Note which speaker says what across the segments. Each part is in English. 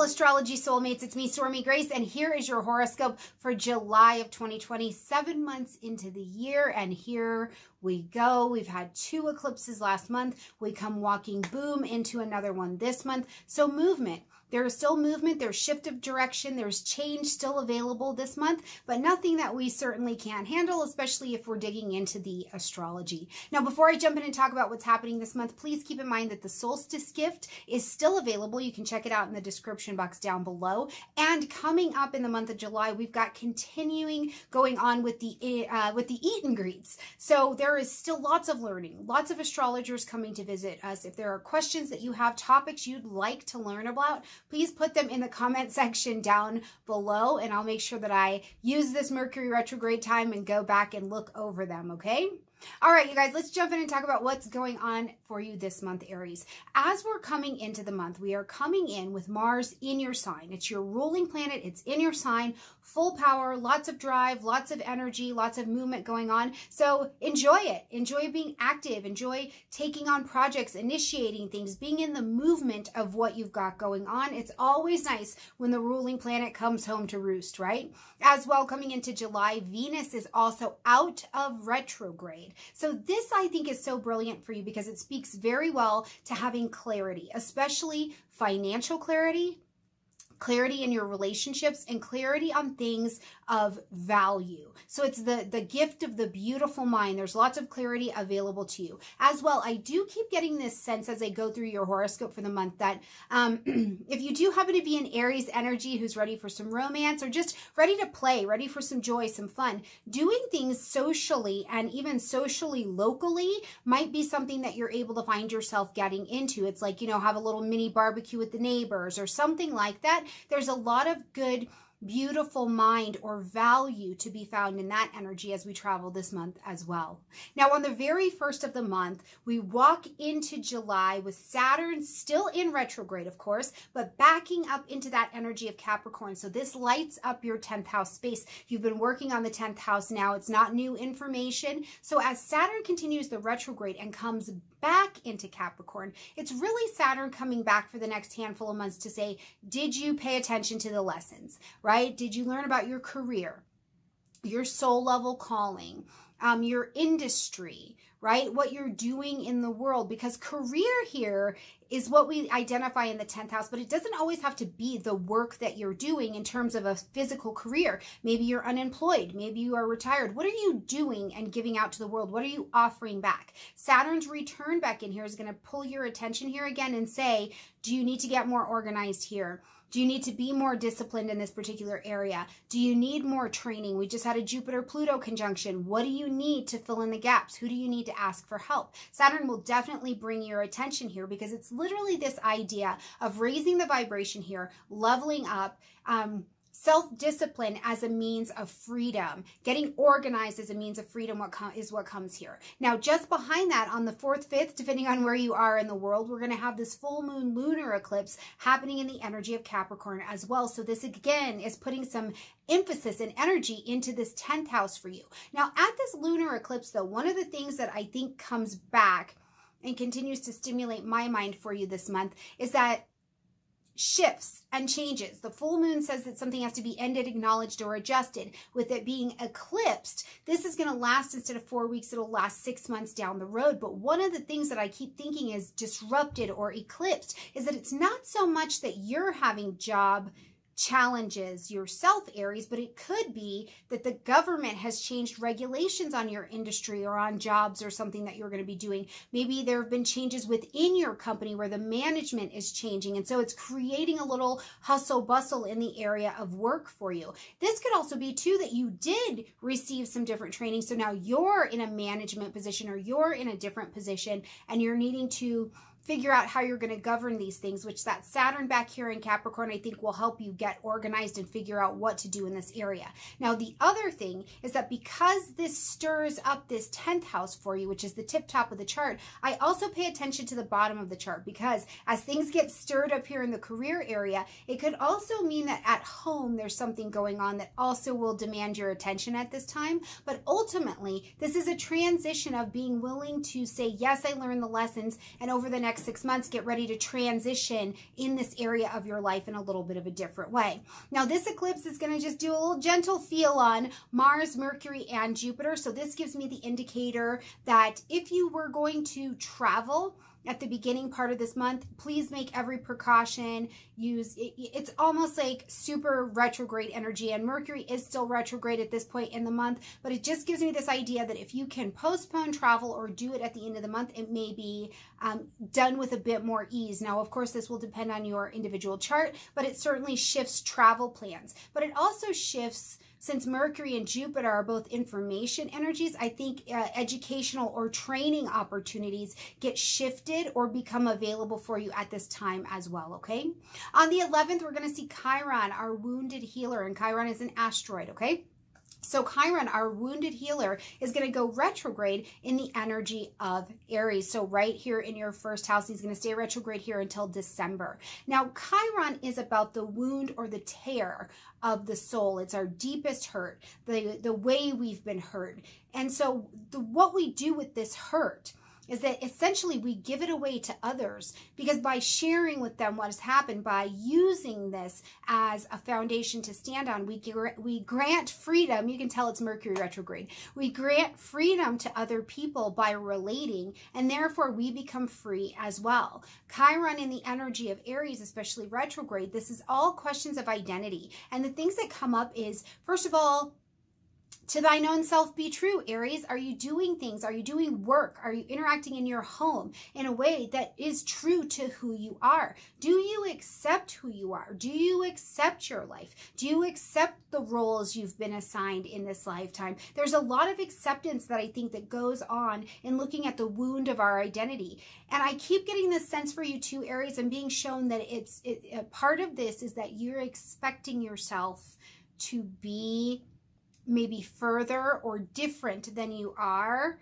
Speaker 1: Hello, astrology soulmates. It's me, Stormie Grace, and here is your horoscope for July of 2020, seven months into the year. And here we go. We've had two eclipses last month. We come walking boom into another one this month. So, movement. There is still movement, there's shift of direction, there's change still available this month, but nothing that we certainly can't handle, especially if we're digging into the astrology. Now, before I jump in and talk about what's happening this month, please keep in mind that the solstice gift is still available. You can check it out in the description box down below. And coming up in the month of July, we've got continuing going on with the uh, with the eat and greets. So there is still lots of learning, lots of astrologers coming to visit us. If there are questions that you have, topics you'd like to learn about, please put them in the comment section down below and I'll make sure that I use this Mercury retrograde time and go back and look over them, okay? All right, you guys, let's jump in and talk about what's going on for you this month, Aries. As we're coming into the month, we are coming in with Mars in your sign. It's your ruling planet, it's in your sign, full power, lots of drive, lots of energy, lots of movement going on. So enjoy it. Enjoy being active, enjoy taking on projects, initiating things, being in the movement of what you've got going on. It's always nice when the ruling planet comes home to roost, right? As well, coming into July, Venus is also out of retrograde. So this I think is so brilliant for you because it speaks very well to having clarity, especially financial clarity, clarity in your relationships and clarity on things of value. So it's the, the gift of the beautiful mind. There's lots of clarity available to you. As well, I do keep getting this sense as I go through your horoscope for the month that um, if you do happen to be an Aries energy who's ready for some romance or just ready to play, ready for some joy, some fun, doing things socially and even socially locally might be something that you're able to find yourself getting into. It's like, you know, have a little mini barbecue with the neighbors or something like that there's a lot of good beautiful mind or value to be found in that energy as we travel this month as well. Now, on the very first of the month, we walk into July with Saturn still in retrograde, of course, but backing up into that energy of Capricorn. So this lights up your 10th house space. You've been working on the 10th house now. It's not new information. So as Saturn continues the retrograde and comes back into Capricorn, it's really Saturn coming back for the next handful of months to say, did you pay attention to the lessons, right? Did you learn about your career, your soul level calling, um, your industry, right? What you're doing in the world because career here is what we identify in the 10th house, but it doesn't always have to be the work that you're doing in terms of a physical career. Maybe you're unemployed. Maybe you are retired. What are you doing and giving out to the world? What are you offering back? Saturn's return back in here is going to pull your attention here again and say, do you need to get more organized here? Do you need to be more disciplined in this particular area? Do you need more training? We just had a Jupiter Pluto conjunction. What do you need to fill in the gaps? Who do you need to ask for help? Saturn will definitely bring your attention here because it's literally this idea of raising the vibration here, leveling up, um, self discipline as a means of freedom, getting organized as a means of freedom is what comes here. Now, just behind that, on the fourth, fifth, depending on where you are in the world, we're going to have this full moon lunar eclipse happening in the energy of Capricorn as well. So, this again is putting some emphasis and energy into this 10th house for you. Now, at this lunar eclipse, though, one of the things that I think comes back and continues to stimulate my mind for you this month is that shifts and changes. The full moon says that something has to be ended, acknowledged, or adjusted. With it being eclipsed, this is going to last instead of four weeks, it'll last six months down the road. But one of the things that I keep thinking is disrupted or eclipsed is that it's not so much that you're having job challenges yourself, Aries, but it could be that the government has changed regulations on your industry or on jobs or something that you're going to be doing. Maybe there have been changes within your company where the management is changing. And so it's creating a little hustle bustle in the area of work for you. This could also be too that you did receive some different training. So now you're in a management position or you're in a different position and you're needing to figure out how you're going to govern these things, which that Saturn back here in Capricorn, I think will help you get organized and figure out what to do in this area. Now, the other thing is that because this stirs up this 10th house for you, which is the tip top of the chart, I also pay attention to the bottom of the chart because as things get stirred up here in the career area, it could also mean that at home there's something going on that also will demand your attention at this time. But ultimately, this is a transition of being willing to say, yes, I learned the lessons, and over the next next six months, get ready to transition in this area of your life in a little bit of a different way. Now, this eclipse is going to just do a little gentle feel on Mars, Mercury, and Jupiter. So this gives me the indicator that if you were going to travel, at the beginning part of this month, please make every precaution. Use it, it's almost like super retrograde energy, and Mercury is still retrograde at this point in the month, but it just gives me this idea that if you can postpone travel or do it at the end of the month, it may be um, done with a bit more ease. Now, of course, this will depend on your individual chart, but it certainly shifts travel plans, but it also shifts since Mercury and Jupiter are both information energies, I think uh, educational or training opportunities get shifted or become available for you at this time as well, okay? On the 11th, we're going to see Chiron, our wounded healer, and Chiron is an asteroid, okay? So Chiron, our wounded healer, is going to go retrograde in the energy of Aries. So right here in your first house, he's going to stay retrograde here until December. Now, Chiron is about the wound or the tear of the soul. It's our deepest hurt, the, the way we've been hurt. And so the, what we do with this hurt is that essentially we give it away to others because by sharing with them what has happened, by using this as a foundation to stand on, we, we grant freedom. You can tell it's Mercury retrograde. We grant freedom to other people by relating, and therefore we become free as well. Chiron in the energy of Aries, especially retrograde, this is all questions of identity. And the things that come up is, first of all, to thine own self be true, Aries. Are you doing things? Are you doing work? Are you interacting in your home in a way that is true to who you are? Do you accept who you are? Do you accept your life? Do you accept the roles you've been assigned in this lifetime? There's a lot of acceptance that I think that goes on in looking at the wound of our identity. And I keep getting this sense for you too, Aries, and being shown that it's it, part of this is that you're expecting yourself to be maybe further or different than you are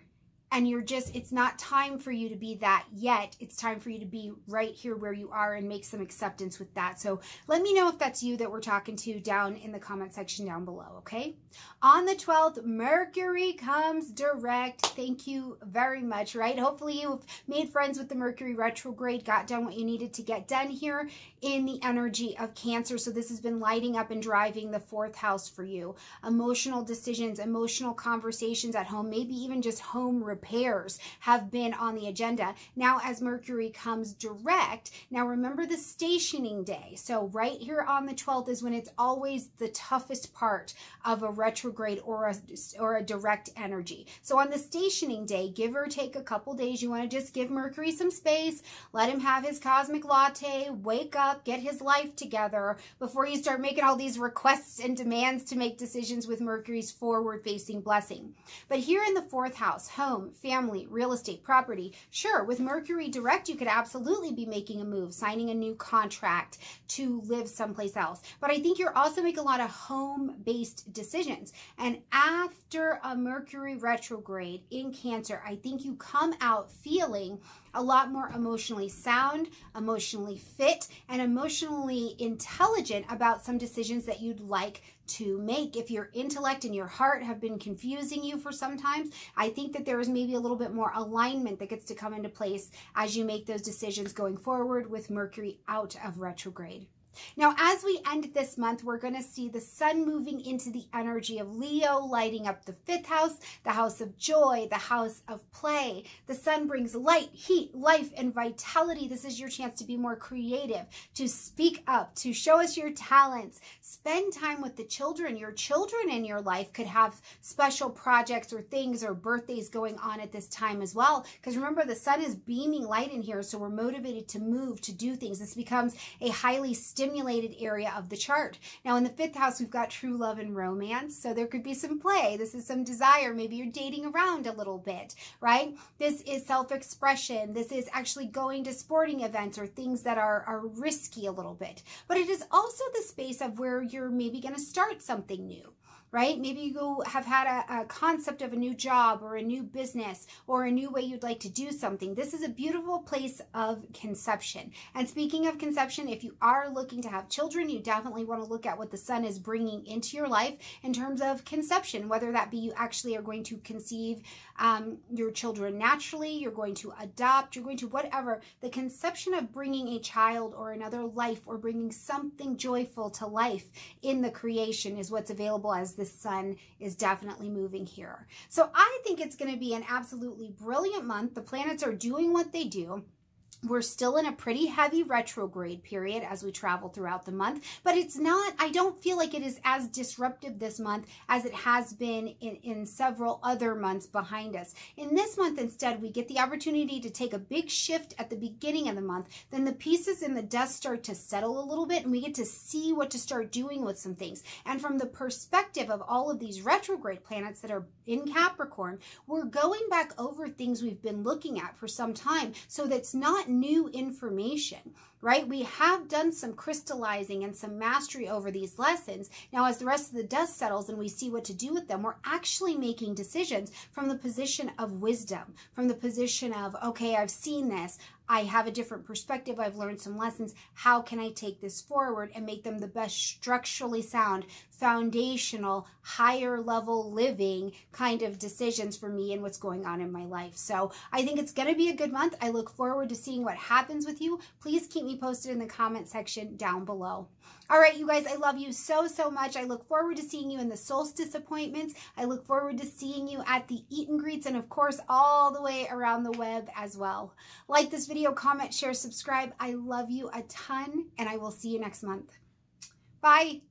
Speaker 1: and you're just it's not time for you to be that yet. It's time for you to be right here where you are and make some acceptance with that. So let me know if that's you that we're talking to down in the comment section down below okay? On the 12th mercury comes direct. Thank you very much right? Hopefully you've made friends with the mercury retrograde got done what you needed to get done here in the energy of cancer. So this has been lighting up and driving the fourth house for you. Emotional decisions emotional conversations at home maybe even just home repairs have been on the agenda. Now, as Mercury comes direct, now remember the stationing day. So right here on the 12th is when it's always the toughest part of a retrograde or a, or a direct energy. So on the stationing day, give or take a couple days, you want to just give Mercury some space, let him have his cosmic latte, wake up, get his life together before you start making all these requests and demands to make decisions with Mercury's forward facing blessing. But here in the fourth house, home, family, real estate, property. Sure, with Mercury direct, you could absolutely be making a move, signing a new contract to live someplace else. But I think you're also making a lot of home-based decisions. And after a Mercury retrograde in Cancer, I think you come out feeling a lot more emotionally sound, emotionally fit, and emotionally intelligent about some decisions that you'd like to make. If your intellect and your heart have been confusing you for some time, I think that there is maybe a little bit more alignment that gets to come into place as you make those decisions going forward with Mercury out of retrograde. Now, as we end this month, we're going to see the sun moving into the energy of Leo, lighting up the fifth house, the house of joy, the house of play. The sun brings light, heat, life, and vitality. This is your chance to be more creative, to speak up, to show us your talents. Spend time with the children. Your children in your life could have special projects or things or birthdays going on at this time as well. Because remember, the sun is beaming light in here, so we're motivated to move, to do things. This becomes a highly stimulated area of the chart. Now in the fifth house, we've got true love and romance. So there could be some play. This is some desire. Maybe you're dating around a little bit, right? This is self-expression. This is actually going to sporting events or things that are, are risky a little bit. But it is also the space of where you're maybe going to start something new right? Maybe you have had a, a, concept of a new job or a new business or a new way you'd like to do something. This is a beautiful place of conception. And speaking of conception, if you are looking to have children, you definitely want to look at what the sun is bringing into your life in terms of conception, whether that be you actually are going to conceive um, your children naturally, you're going to adopt, you're going to whatever. The conception of bringing a child or another life or bringing something joyful to life in the creation is what's available as the sun is definitely moving here. So I think it's going to be an absolutely brilliant month. The planets are doing what they do. We're still in a pretty heavy retrograde period as we travel throughout the month, but it's not, I don't feel like it is as disruptive this month as it has been in, in several other months behind us. In this month, instead, we get the opportunity to take a big shift at the beginning of the month. Then the pieces in the dust start to settle a little bit and we get to see what to start doing with some things. And from the perspective of all of these retrograde planets that are in Capricorn, we're going back over things we've been looking at for some time. So that's not new information, right? We have done some crystallizing and some mastery over these lessons. Now, as the rest of the dust settles and we see what to do with them, we're actually making decisions from the position of wisdom, from the position of, okay, I've seen this. I have a different perspective. I've learned some lessons. How can I take this forward and make them the best structurally sound, foundational, higher level living kind of decisions for me and what's going on in my life? So I think it's going to be a good month. I look forward to seeing what happens with you. Please keep me posted in the comment section down below. All right, you guys, I love you so, so much. I look forward to seeing you in the solstice appointments. I look forward to seeing you at the eat and greets and, of course, all the way around the web as well. Like this video, comment, share, subscribe. I love you a ton, and I will see you next month. Bye.